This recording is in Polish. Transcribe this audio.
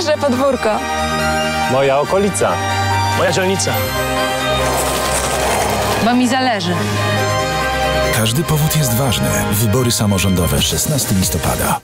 Nasze podwórko. Moja okolica. Moja dzielnica. Bo mi zależy. Każdy powód jest ważny. Wybory samorządowe 16 listopada.